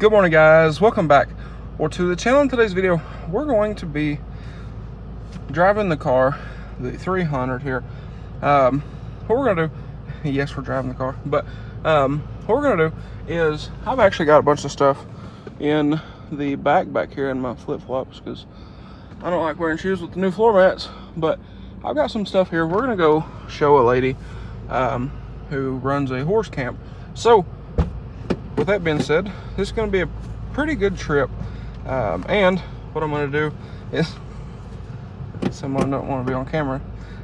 Good morning guys, welcome back or to the channel in today's video. We're going to be driving the car, the 300 here. Um, what we're gonna do, yes we're driving the car, but um, what we're gonna do is I've actually got a bunch of stuff in the back back here in my flip-flops because I don't like wearing shoes with the new floor mats, but I've got some stuff here. We're gonna go show a lady um, who runs a horse camp. So with that being said, this is going to be a pretty good trip. Um, and what I'm going to do is, someone don't want to be on camera,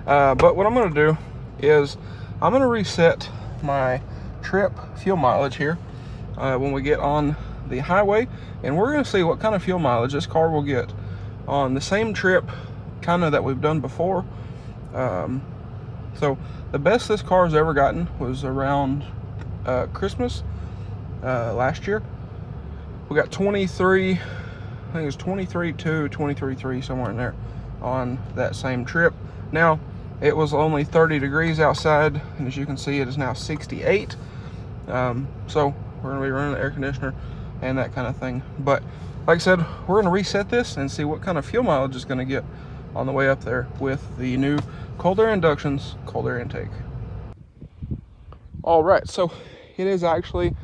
uh, but what I'm going to do is I'm going to reset my trip fuel mileage here uh, when we get on the highway. And we're going to see what kind of fuel mileage this car will get on the same trip kind of that we've done before. Um, so the best this car has ever gotten was around uh, Christmas uh, last year. We got 23, I think it was 23 2, 23 3, somewhere in there on that same trip. Now, it was only 30 degrees outside, and as you can see, it is now 68. Um, so we're gonna be running the air conditioner and that kind of thing. But like I said, we're gonna reset this and see what kind of fuel mileage is gonna get on the way up there with the new cold air inductions, cold air intake. All right, so it is actually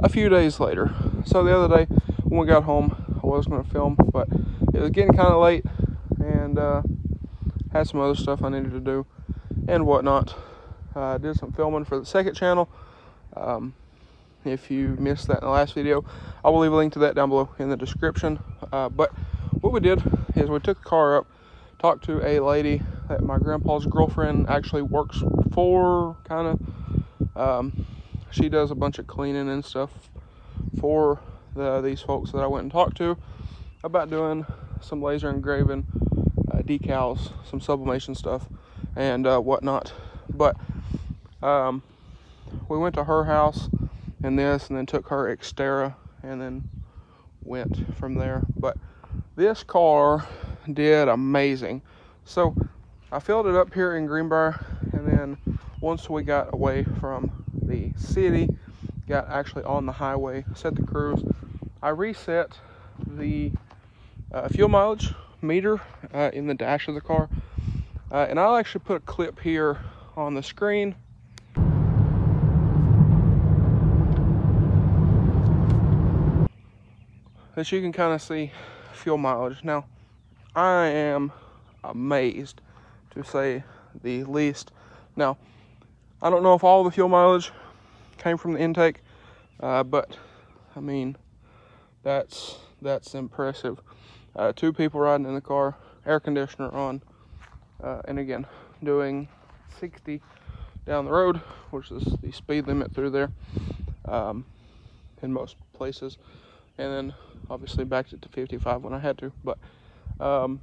a few days later. So the other day when we got home, I was going to film, but it was getting kind of late and uh, had some other stuff I needed to do and whatnot. Uh, I did some filming for the second channel. Um, if you missed that in the last video, I will leave a link to that down below in the description. Uh, but what we did is we took the car up, talked to a lady that my grandpa's girlfriend actually works for, kind of. Um, she does a bunch of cleaning and stuff for the, these folks that I went and talked to about doing some laser engraving, uh, decals, some sublimation stuff, and uh, whatnot. But um, we went to her house and this, and then took her Xterra, and then went from there. But this car did amazing. So I filled it up here in Greenbrier, and then once we got away from the city, got actually on the highway, set the cruise. I reset the uh, fuel mileage meter uh, in the dash of the car. Uh, and I'll actually put a clip here on the screen. That you can kind of see fuel mileage. Now, I am amazed to say the least. Now, I don't know if all the fuel mileage came from the intake, uh, but I mean, that's that's impressive. Uh, two people riding in the car, air conditioner on, uh, and again, doing 60 down the road, which is the speed limit through there um, in most places. And then obviously backed it to 55 when I had to. But um,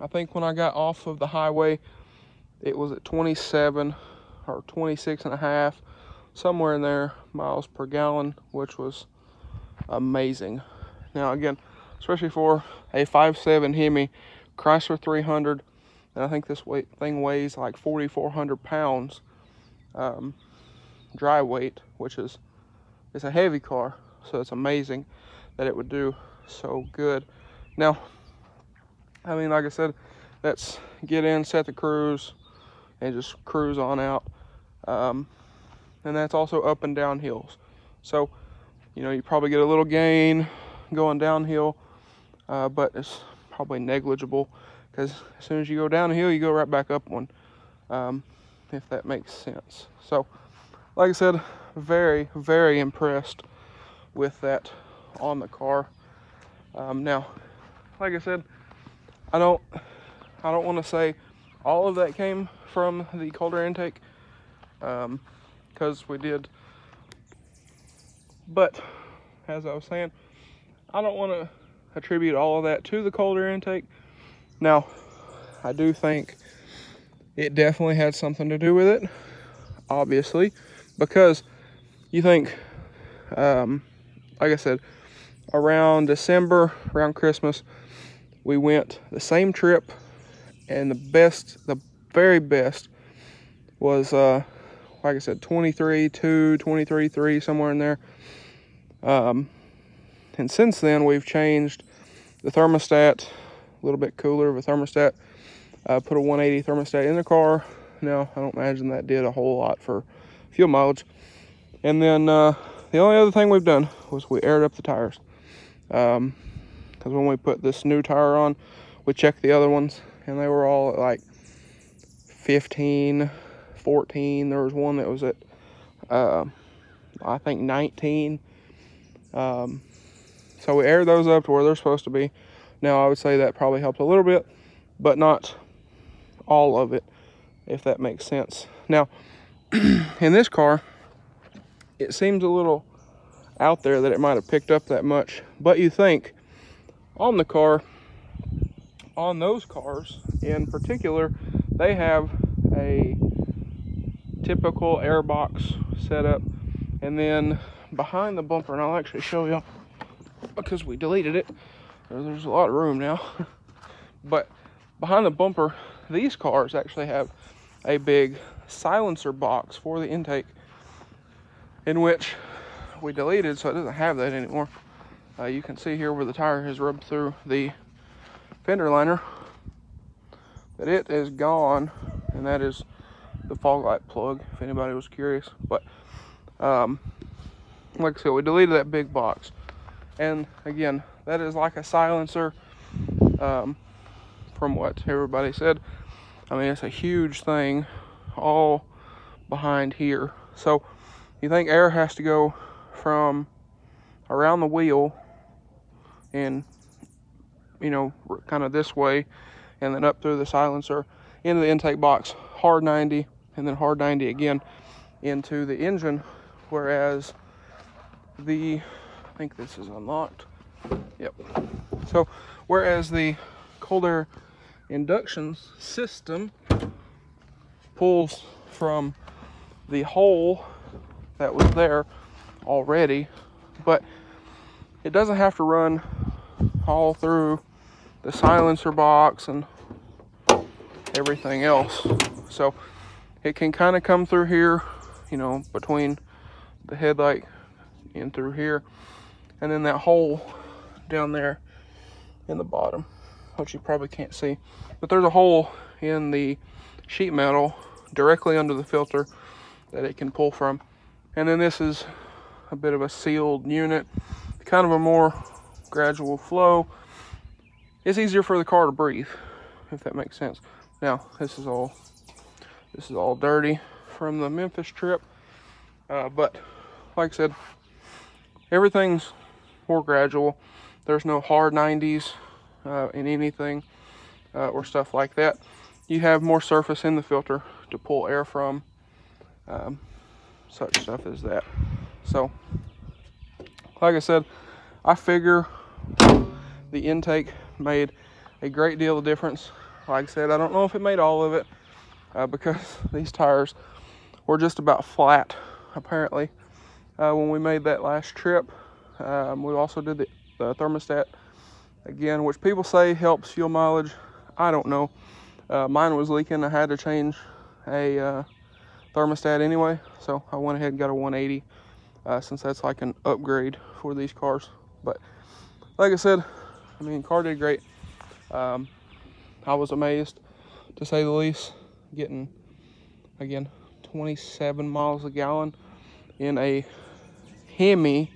I think when I got off of the highway, it was at 27 or 26 and a half somewhere in there miles per gallon which was amazing. Now again especially for a 5.7 Hemi Chrysler 300 and I think this weight thing weighs like 4,400 pounds um, dry weight which is it's a heavy car so it's amazing that it would do so good. Now I mean like I said let's get in set the cruise and just cruise on out. Um, and that's also up and down hills. So, you know, you probably get a little gain going downhill, uh, but it's probably negligible because as soon as you go downhill, you go right back up one, um, if that makes sense. So, like I said, very, very impressed with that on the car. Um, now, like I said, I don't, I don't want to say all of that came from the cold air intake because um, we did. But as I was saying I don't want to attribute all of that to the cold air intake. Now I do think it definitely had something to do with it obviously because you think um, like I said around December around Christmas we went the same trip and the best the very best was, uh, like I said, 23, 2, 23, 3, somewhere in there. Um, and since then, we've changed the thermostat, a little bit cooler of a thermostat. Uh, put a 180 thermostat in the car. Now, I don't imagine that did a whole lot for fuel mileage. And then uh, the only other thing we've done was we aired up the tires. Because um, when we put this new tire on, we checked the other ones and they were all like 15, 14. There was one that was at, uh, I think 19. Um, so we aired those up to where they're supposed to be. Now I would say that probably helped a little bit, but not all of it, if that makes sense. Now, in this car, it seems a little out there that it might have picked up that much, but you think on the car, on those cars in particular, they have a typical airbox setup, and then behind the bumper, and I'll actually show you because we deleted it. There's a lot of room now. but behind the bumper, these cars actually have a big silencer box for the intake in which we deleted so it doesn't have that anymore. Uh, you can see here where the tire has rubbed through the fender liner that it is gone and that is the fog light plug if anybody was curious. But um, like I said we deleted that big box. And again that is like a silencer um, from what everybody said. I mean it's a huge thing all behind here. So you think air has to go from around the wheel and you know kind of this way and then up through the silencer into the intake box hard 90 and then hard 90 again into the engine whereas the I think this is unlocked. Yep. So whereas the cold air induction system pulls from the hole that was there already but it doesn't have to run all through the silencer box and everything else. So it can kind of come through here, you know, between the headlight and through here. And then that hole down there in the bottom, which you probably can't see. But there's a hole in the sheet metal directly under the filter that it can pull from. And then this is a bit of a sealed unit, kind of a more gradual flow it's easier for the car to breathe, if that makes sense. Now, this is all this is all dirty from the Memphis trip, uh, but like I said, everything's more gradual. There's no hard 90s uh, in anything uh, or stuff like that. You have more surface in the filter to pull air from, um, such stuff as that. So, like I said, I figure the intake made a great deal of difference. Like I said, I don't know if it made all of it uh, because these tires were just about flat apparently uh, when we made that last trip. Um, we also did the, the, thermostat again, which people say helps fuel mileage. I don't know. Uh, mine was leaking. I had to change a uh, thermostat anyway, so I went ahead and got a 180 uh, since that's like an upgrade for these cars. But like I said, I mean, car did great. Um, I was amazed, to say the least, getting, again, 27 miles a gallon in a Hemi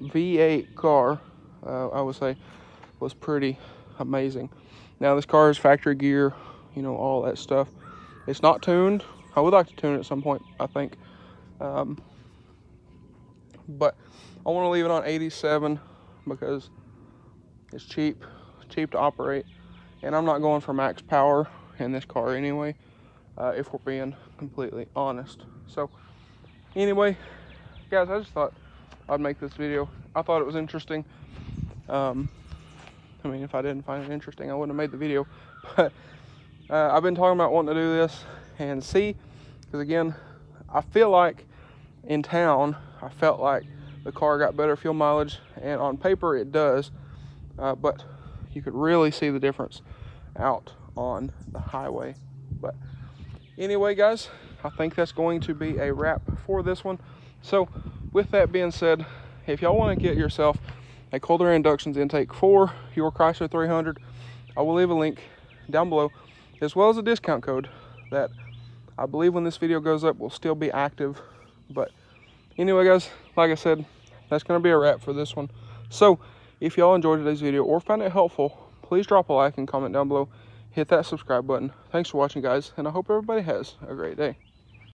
V8 car, uh, I would say, was pretty amazing. Now, this car is factory gear, you know, all that stuff. It's not tuned. I would like to tune it at some point, I think. Um, but I want to leave it on 87 because it's cheap, cheap to operate, and I'm not going for max power in this car anyway, uh, if we're being completely honest. So, anyway, guys, I just thought I'd make this video. I thought it was interesting. Um, I mean, if I didn't find it interesting, I wouldn't have made the video. But uh, I've been talking about wanting to do this and see, because again, I feel like in town, I felt like the car got better fuel mileage, and on paper it does uh, but you could really see the difference out on the highway. But anyway, guys, I think that's going to be a wrap for this one. So with that being said, if y'all want to get yourself a cold air inductions intake for your Chrysler 300, I will leave a link down below, as well as a discount code that I believe when this video goes up will still be active. But anyway, guys, like I said, that's going to be a wrap for this one. So if y'all enjoyed today's video or found it helpful, please drop a like and comment down below. Hit that subscribe button. Thanks for watching, guys, and I hope everybody has a great day.